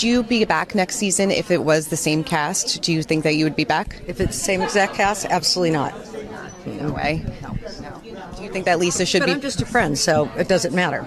Would you be back next season if it was the same cast? Do you think that you would be back? If it's the same exact cast, absolutely not. No way. no Do you think that Lisa should But be? I'm just a friend, so it doesn't matter.